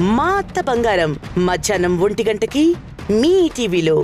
మా అత్త బంగారం. మధ్యాహ్నం ఒంటి గంటకి మీ టీవీలో.